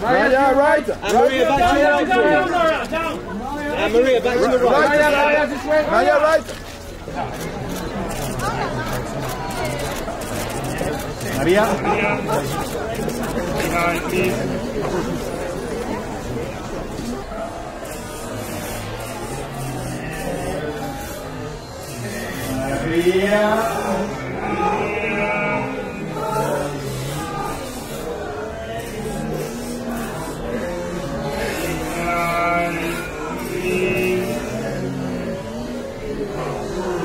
Maria, right. Maria back to the right. Maria back to the right. Maria, right. Maria. Behind, please. Maria. Amen.